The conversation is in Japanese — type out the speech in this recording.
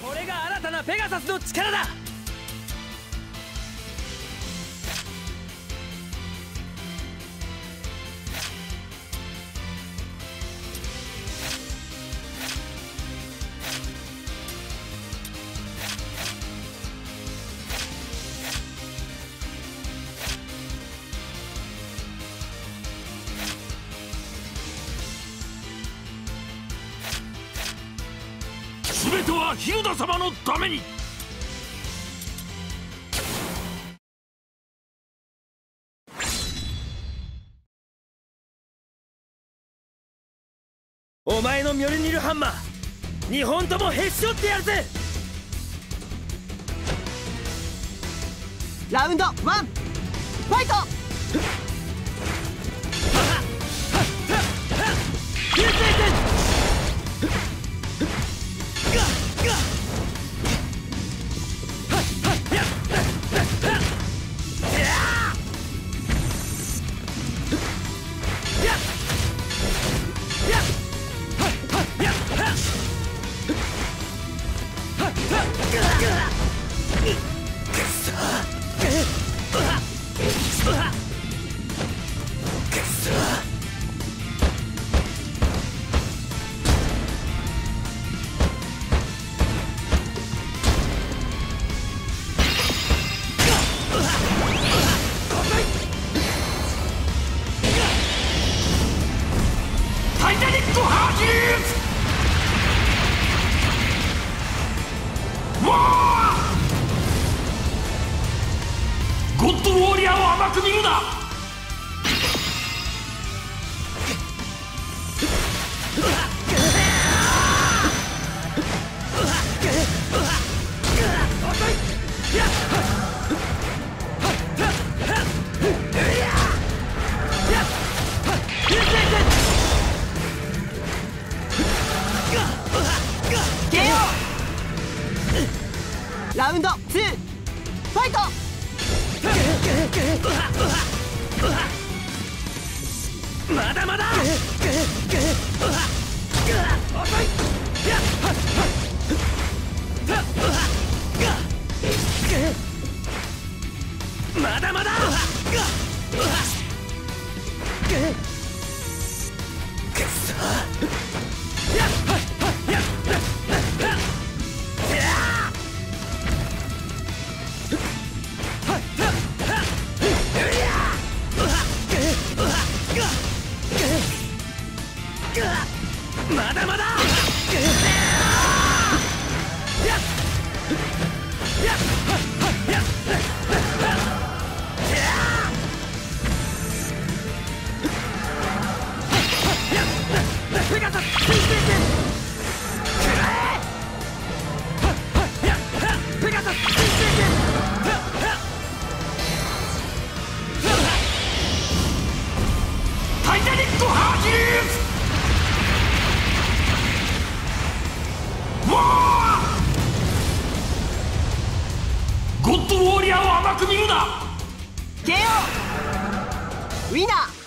これが新たなペガサスの力だ。全ては日向様のために。お前のミョルニルハンマー2本ともへし折ってやるぜ。ラウンドワンファイト。ラウンド2ファイト!まだまだ！まだまだ。ペうゴッドウォーリアー。を甘く見るな KO ウィナー。